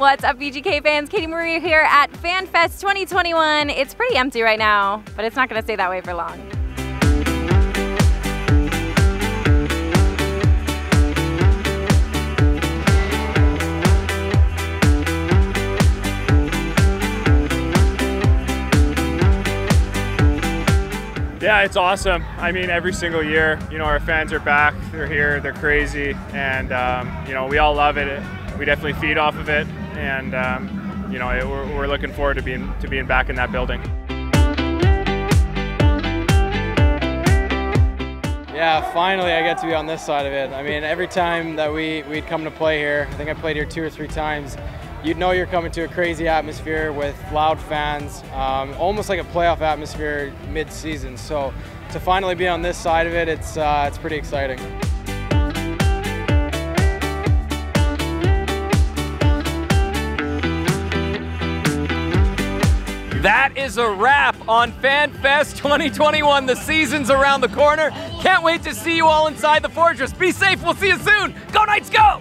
What's up, VGK fans? Katie Marie here at FanFest 2021. It's pretty empty right now, but it's not going to stay that way for long. Yeah, it's awesome. I mean, every single year, you know, our fans are back. They're here. They're crazy, and um, you know, we all love it. We definitely feed off of it, and um, you know, we're, we're looking forward to being to being back in that building. Yeah, finally I get to be on this side of it. I mean, every time that we, we'd come to play here, I think I played here two or three times, you'd know you're coming to a crazy atmosphere with loud fans, um, almost like a playoff atmosphere mid-season. So to finally be on this side of it, it's, uh, it's pretty exciting. That is a wrap on FanFest 2021. The season's around the corner. Can't wait to see you all inside the Fortress. Be safe. We'll see you soon. Go Knights, go!